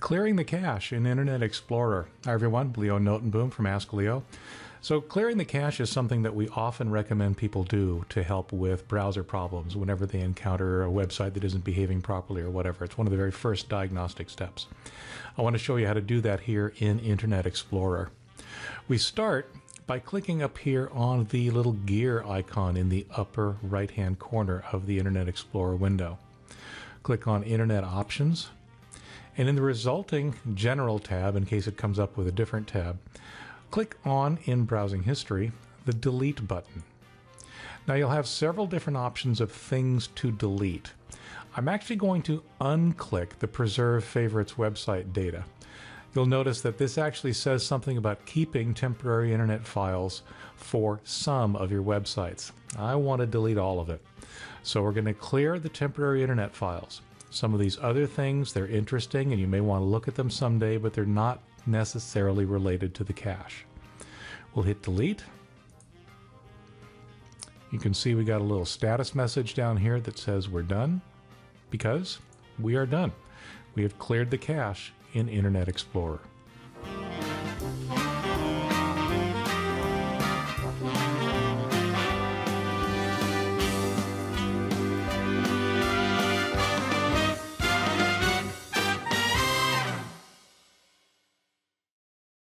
Clearing the cache in Internet Explorer. Hi everyone, Leo Notenboom from Ask Leo. So clearing the cache is something that we often recommend people do to help with browser problems whenever they encounter a website that isn't behaving properly or whatever. It's one of the very first diagnostic steps. I want to show you how to do that here in Internet Explorer. We start by clicking up here on the little gear icon in the upper right hand corner of the Internet Explorer window. Click on Internet Options and in the resulting General tab, in case it comes up with a different tab, click on in Browsing History the Delete button. Now you'll have several different options of things to delete. I'm actually going to unclick the Preserve Favorites website data. You'll notice that this actually says something about keeping temporary internet files for some of your websites. I want to delete all of it. So we're going to clear the temporary internet files. Some of these other things, they're interesting and you may want to look at them someday, but they're not necessarily related to the cache. We'll hit delete. You can see we got a little status message down here that says we're done because we are done. We have cleared the cache in Internet Explorer.